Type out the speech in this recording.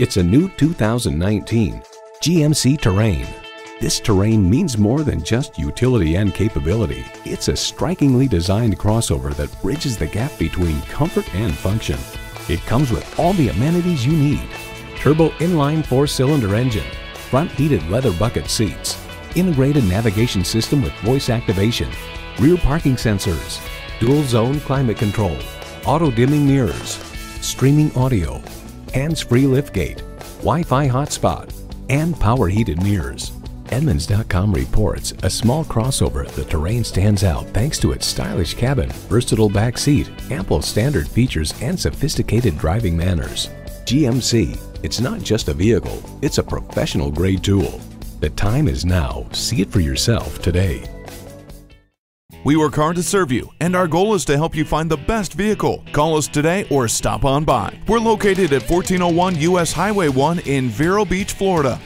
It's a new 2019 GMC Terrain. This Terrain means more than just utility and capability. It's a strikingly designed crossover that bridges the gap between comfort and function. It comes with all the amenities you need. Turbo inline four-cylinder engine, front heated leather bucket seats, integrated navigation system with voice activation, rear parking sensors, dual zone climate control, auto dimming mirrors, streaming audio, hands-free liftgate, Wi-Fi hotspot, and power heated mirrors. Edmunds.com reports a small crossover, the terrain stands out thanks to its stylish cabin, versatile back seat, ample standard features, and sophisticated driving manners. GMC, it's not just a vehicle, it's a professional grade tool. The time is now. See it for yourself today. We work hard to serve you, and our goal is to help you find the best vehicle. Call us today or stop on by. We're located at 1401 US Highway 1 in Vero Beach, Florida.